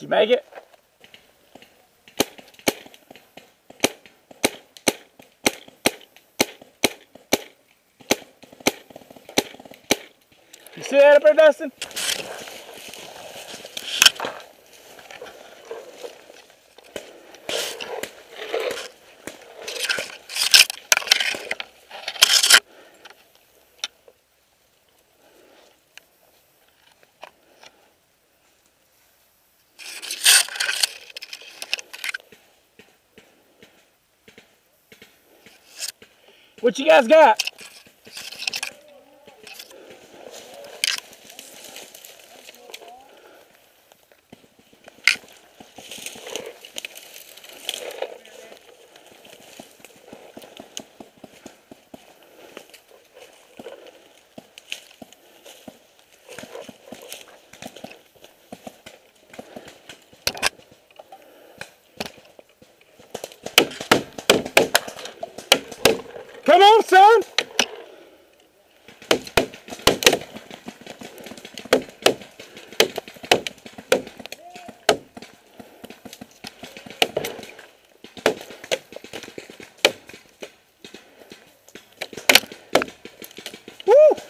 you make it? You see that up there, Dustin? What you guys got? Come on, son. Woo!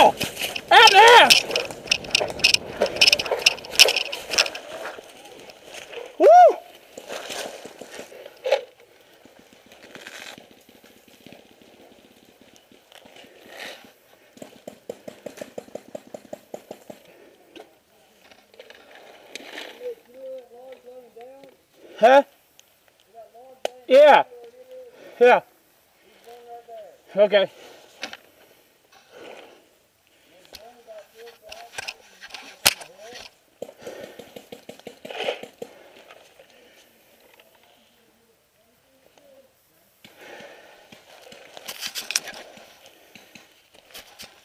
Ow! Out there! Woo! Huh? Yeah. Yeah. Okay.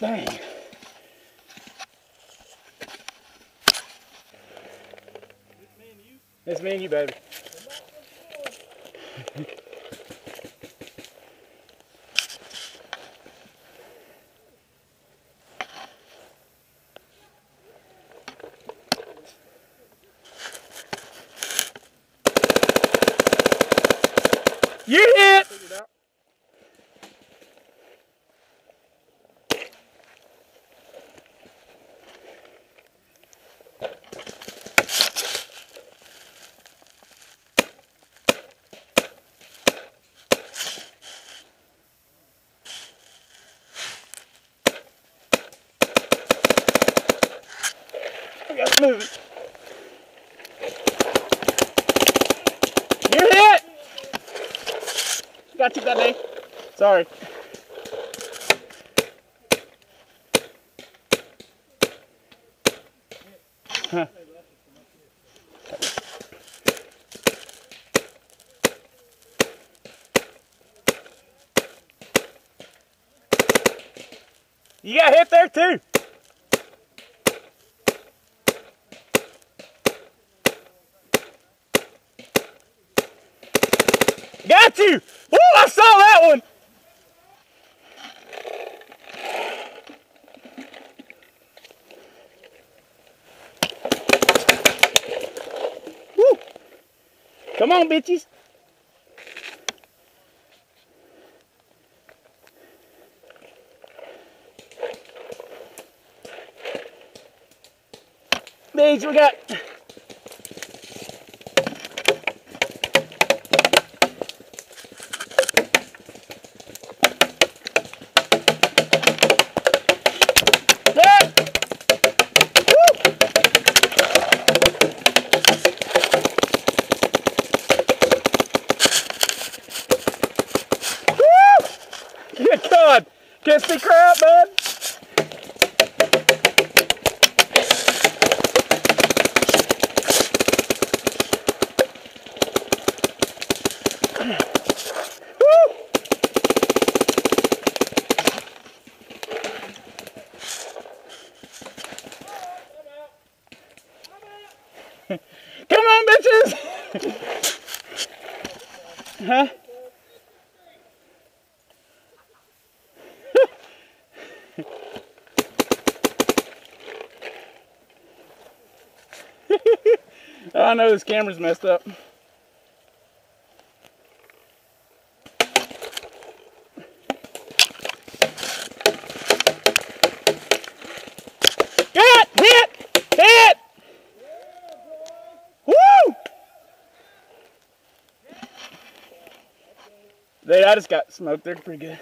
Dang. It's me and you, baby. You hit! I gotta move it. You hit! Got you that day. Sorry. You got hit there too. Got you! Woo, I saw that one! Woo! Come on, bitches. Beads, we got Kiss the crap, man. Come on, bitches! huh? Oh know this camera's messed up. Good! Hit! Hit! Woo! They, I just got smoked. They're pretty good.